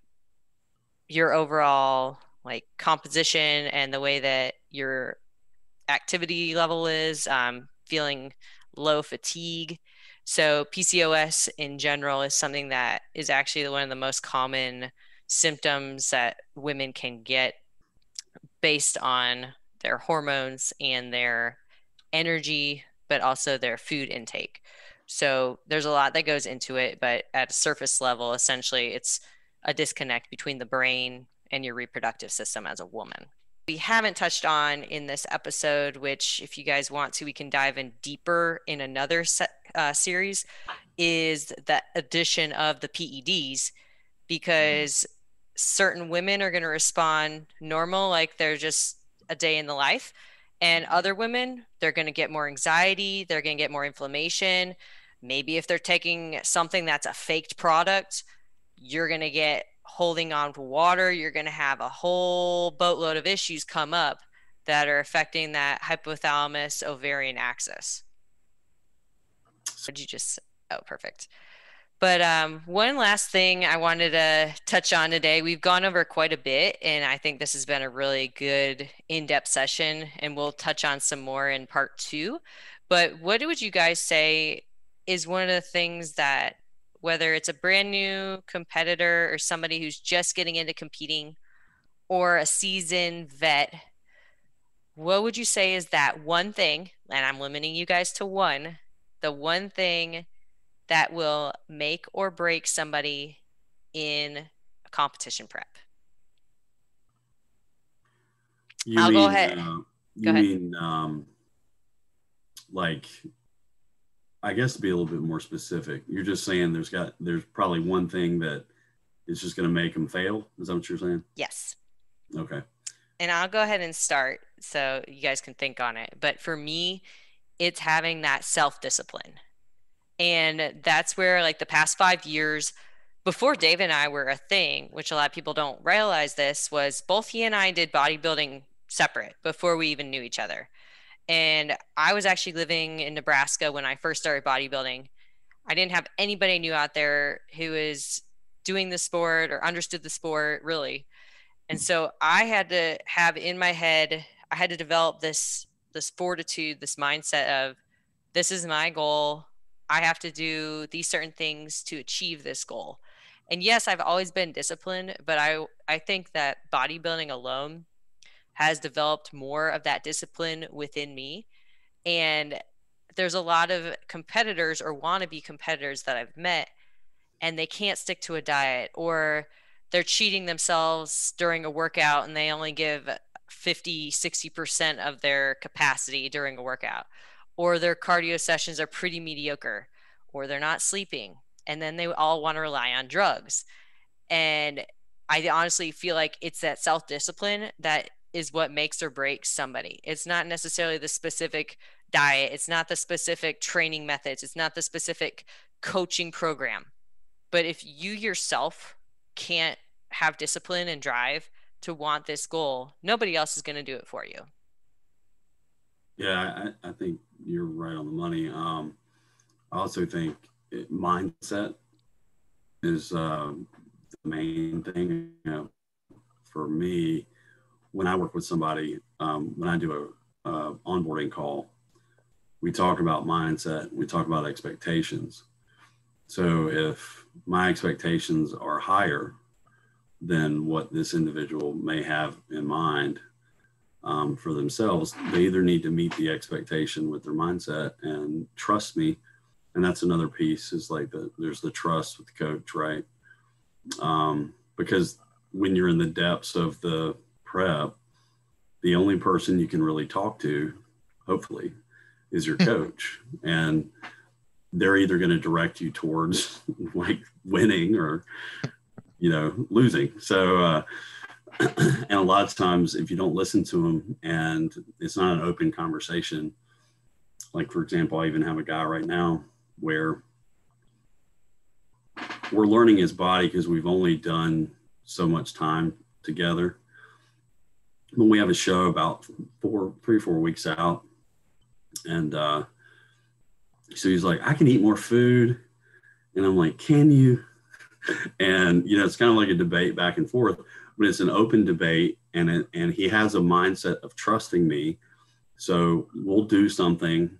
your overall like composition and the way that your activity level is um, feeling low fatigue so pcos in general is something that is actually one of the most common symptoms that women can get based on their hormones and their energy but also their food intake. So there's a lot that goes into it, but at a surface level, essentially, it's a disconnect between the brain and your reproductive system as a woman. We haven't touched on in this episode, which, if you guys want to, we can dive in deeper in another set, uh, series, is the addition of the PEDs because certain women are going to respond normal, like they're just a day in the life and other women, they're going to get more anxiety, they're going to get more inflammation. Maybe if they're taking something that's a faked product, you're going to get holding on to water. You're going to have a whole boatload of issues come up that are affecting that hypothalamus ovarian axis. What did you just? Oh, perfect. But um, one last thing I wanted to touch on today. We've gone over quite a bit, and I think this has been a really good in depth session, and we'll touch on some more in part two. But what would you guys say is one of the things that, whether it's a brand new competitor or somebody who's just getting into competing or a seasoned vet, what would you say is that one thing, and I'm limiting you guys to one, the one thing that will make or break somebody in a competition prep? You I'll mean, go ahead. Uh, you go mean um, like I guess to be a little bit more specific, you're just saying there's got there's probably one thing that is just going to make them fail. Is that what you're saying? Yes. Okay. And I'll go ahead and start so you guys can think on it. But for me, it's having that self discipline. And that's where, like, the past five years before Dave and I were a thing, which a lot of people don't realize this, was both he and I did bodybuilding separate before we even knew each other. And I was actually living in Nebraska when I first started bodybuilding. I didn't have anybody I knew out there who was doing the sport or understood the sport really. And so I had to have in my head, I had to develop this this fortitude, this mindset of this is my goal. I have to do these certain things to achieve this goal. And yes, I've always been disciplined, but I I think that bodybuilding alone has developed more of that discipline within me. And there's a lot of competitors or wannabe competitors that I've met, and they can't stick to a diet or they're cheating themselves during a workout and they only give 50, 60% of their capacity during a workout or their cardio sessions are pretty mediocre or they're not sleeping and then they all want to rely on drugs and i honestly feel like it's that self-discipline that is what makes or breaks somebody it's not necessarily the specific diet it's not the specific training methods it's not the specific coaching program but if you yourself can't have discipline and drive to want this goal nobody else is going to do it for you yeah I, I think you're right on the money. Um, I also think it, mindset is uh, the main thing. You know, for me, when I work with somebody, um, when I do a, onboarding call, we talk about mindset, we talk about expectations. So if my expectations are higher than what this individual may have in mind um, for themselves, they either need to meet the expectation with their mindset and trust me. And that's another piece is like the, there's the trust with the coach, right? Um, because when you're in the depths of the prep, the only person you can really talk to, hopefully, is your (laughs) coach. and they're either going to direct you towards (laughs) like winning or, you know, losing. So, uh, (clears throat) and a lot of times, if you don't listen to them and it's not an open conversation, like for example, I even have a guy right now where we're learning his body because we've only done so much time together. When we have a show about four, three, four weeks out, and uh, so he's like, I can eat more food. And I'm like, can you? (laughs) And, you know, it's kind of like a debate back and forth, but it's an open debate. And, it, and he has a mindset of trusting me. So we'll do something.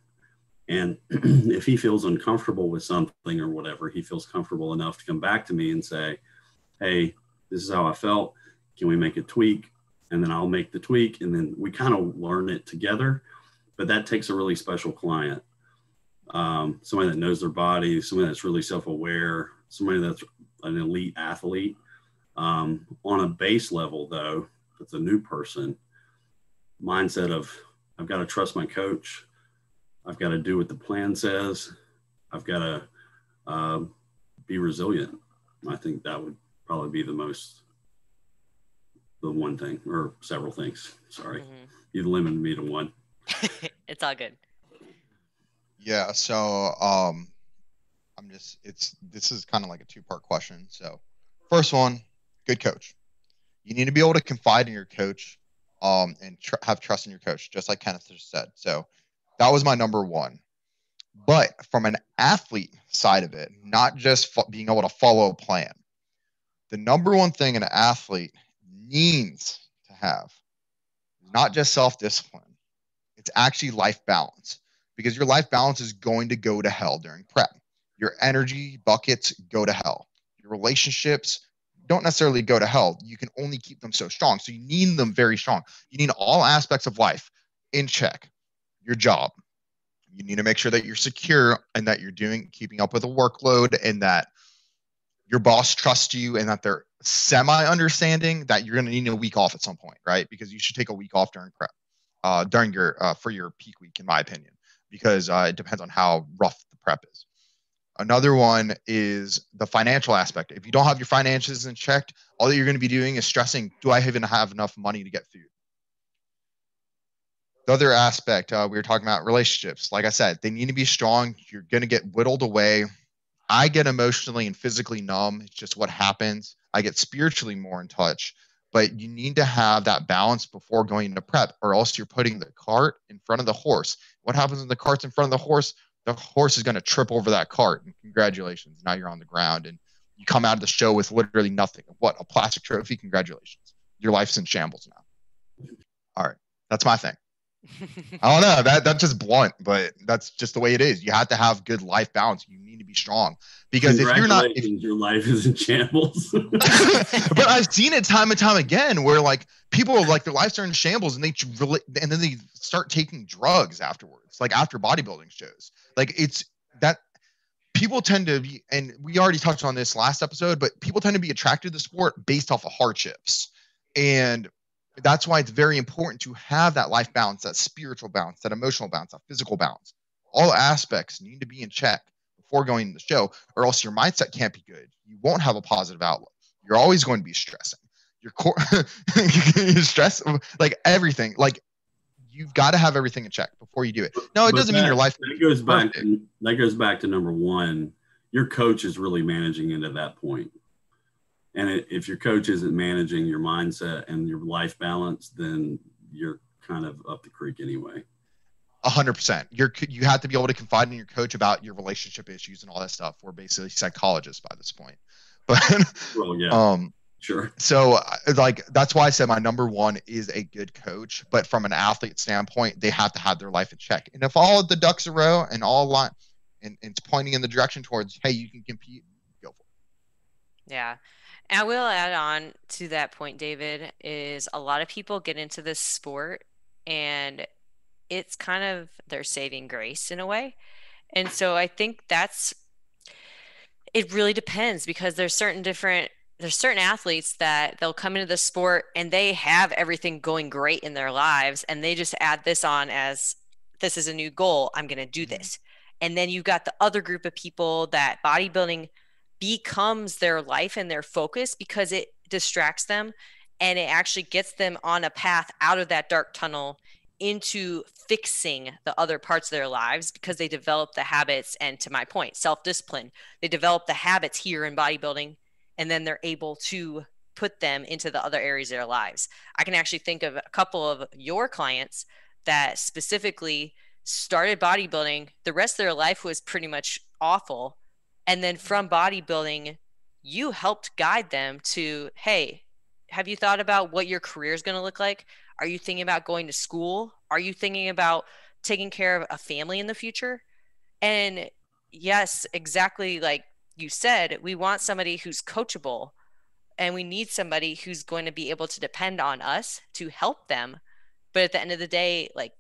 And (clears throat) if he feels uncomfortable with something or whatever, he feels comfortable enough to come back to me and say, Hey, this is how I felt. Can we make a tweak? And then I'll make the tweak. And then we kind of learn it together. But that takes a really special client. Um, somebody that knows their body somebody that's really self-aware somebody that's an elite athlete. Um, on a base level though it's a new person mindset of i've got to trust my coach. I've got to do what the plan says. I've got to uh, be resilient. I think that would probably be the most the one thing or several things sorry mm-hmm. you limited me to one (laughs) it's all good. Yeah, so um I'm just it's this is kind of like a two-part question. So, first one, good coach. You need to be able to confide in your coach um and tr- have trust in your coach just like Kenneth just said. So, that was my number 1. But from an athlete side of it, not just fo- being able to follow a plan. The number one thing an athlete needs to have not just self-discipline it's actually life balance because your life balance is going to go to hell during prep. Your energy buckets go to hell. Your relationships don't necessarily go to hell. You can only keep them so strong. So you need them very strong. You need all aspects of life in check. Your job. You need to make sure that you're secure and that you're doing keeping up with a workload and that your boss trusts you and that they're semi understanding that you're going to need a week off at some point, right? Because you should take a week off during prep uh, during your uh, for your peak week, in my opinion, because uh, it depends on how rough the prep is. Another one is the financial aspect. If you don't have your finances in check, all that you're going to be doing is stressing: Do I even have enough money to get food? The other aspect uh, we were talking about relationships. Like I said, they need to be strong. You're going to get whittled away. I get emotionally and physically numb. It's just what happens. I get spiritually more in touch but you need to have that balance before going into prep or else you're putting the cart in front of the horse what happens when the cart's in front of the horse the horse is going to trip over that cart and congratulations now you're on the ground and you come out of the show with literally nothing what a plastic trophy congratulations your life's in shambles now all right that's my thing (laughs) I don't know. That that's just blunt, but that's just the way it is. You have to have good life balance. You be strong because if you're not, if, your life is in shambles. (laughs) (laughs) but I've seen it time and time again where like people are like their lives are in shambles and they and then they start taking drugs afterwards, like after bodybuilding shows. Like it's that people tend to be, and we already touched on this last episode, but people tend to be attracted to the sport based off of hardships and that's why it's very important to have that life balance, that spiritual balance, that emotional balance, that physical balance. All aspects need to be in check before going to the show, or else your mindset can't be good. You won't have a positive outlook. You're always going to be stressing. Your core, (laughs) stress like everything. Like you've got to have everything in check before you do it. No, it but doesn't that, mean your life. That goes back. To, that goes back to number one. Your coach is really managing into that point. And it, if your coach isn't managing your mindset and your life balance, then you're kind of up the creek anyway. A hundred percent. You're you have to be able to confide in your coach about your relationship issues and all that stuff. We're basically psychologists by this point. (laughs) But well, yeah. um Sure. So, uh, like, that's why I said my number one is a good coach. But from an athlete standpoint, they have to have their life in check. And if all of the ducks are row and all line, and, and it's pointing in the direction towards, hey, you can compete, go for it. Yeah. And I will add on to that point, David, is a lot of people get into this sport and it's kind of their saving grace in a way. And so I think that's it really depends because there's certain different there's certain athletes that they'll come into the sport and they have everything going great in their lives and they just add this on as this is a new goal i'm going to do mm-hmm. this and then you've got the other group of people that bodybuilding becomes their life and their focus because it distracts them and it actually gets them on a path out of that dark tunnel into fixing the other parts of their lives because they develop the habits and to my point self-discipline they develop the habits here in bodybuilding and then they're able to put them into the other areas of their lives. I can actually think of a couple of your clients that specifically started bodybuilding the rest of their life was pretty much awful and then from bodybuilding you helped guide them to hey have you thought about what your career is going to look like are you thinking about going to school? Are you thinking about taking care of a family in the future? And yes, exactly like you said, we want somebody who's coachable and we need somebody who's going to be able to depend on us to help them. But at the end of the day, like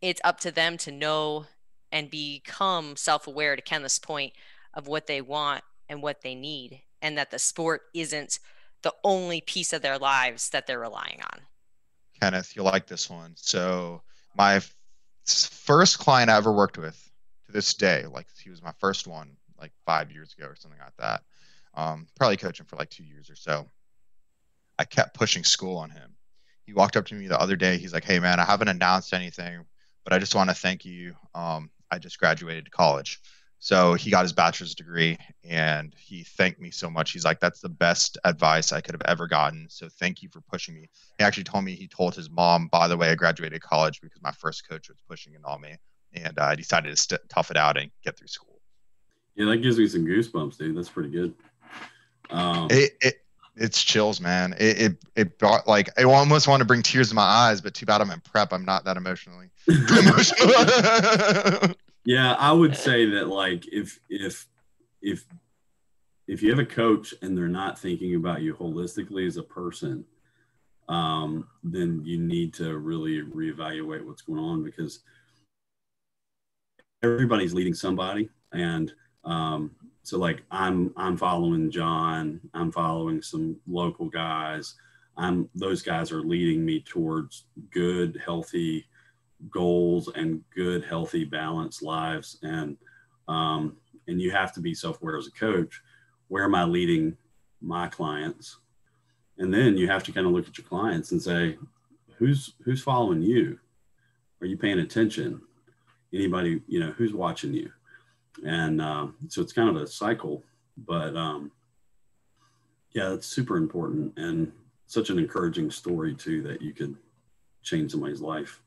it's up to them to know and become self aware to Kenneth's point of what they want and what they need, and that the sport isn't the only piece of their lives that they're relying on. Kenneth, you'll like this one. So my f- first client I ever worked with to this day, like he was my first one, like five years ago or something like that. Um, probably coaching for like two years or so. I kept pushing school on him. He walked up to me the other day. He's like, "Hey man, I haven't announced anything, but I just want to thank you. Um, I just graduated college." So he got his bachelor's degree and he thanked me so much. He's like, that's the best advice I could have ever gotten. So thank you for pushing me. He actually told me he told his mom, by the way, I graduated college because my first coach was pushing it on me. And uh, I decided to st- tough it out and get through school. Yeah, that gives me some goosebumps, dude. That's pretty good. Um, it, it, it's chills, man. It, it, it brought like, I almost want to bring tears to my eyes, but too bad I'm in prep. I'm not that emotionally. (laughs) emotional. (laughs) Yeah, I would say that like if if if if you have a coach and they're not thinking about you holistically as a person, um, then you need to really reevaluate what's going on because everybody's leading somebody, and um, so like I'm I'm following John, I'm following some local guys. I'm those guys are leading me towards good, healthy goals and good, healthy, balanced lives. And um, and you have to be self-aware as a coach. Where am I leading my clients? And then you have to kind of look at your clients and say, who's who's following you? Are you paying attention? Anybody, you know, who's watching you? And uh, so it's kind of a cycle, but um, yeah, it's super important and such an encouraging story too that you could change somebody's life.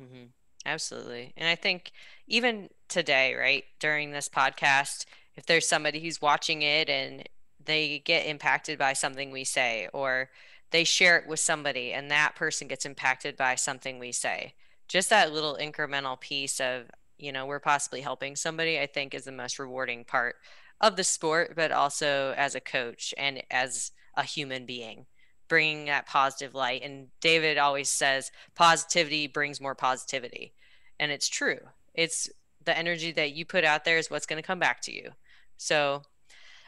Mm-hmm. Absolutely. And I think even today, right, during this podcast, if there's somebody who's watching it and they get impacted by something we say, or they share it with somebody and that person gets impacted by something we say, just that little incremental piece of, you know, we're possibly helping somebody, I think is the most rewarding part of the sport, but also as a coach and as a human being bringing that positive light. And David always says positivity brings more positivity. And it's true. It's the energy that you put out there is what's going to come back to you. So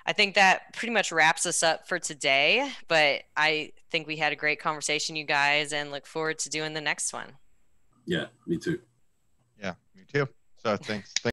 I think that pretty much wraps us up for today. But I think we had a great conversation, you guys, and look forward to doing the next one. Yeah, me too. Yeah, me too. So thanks. thanks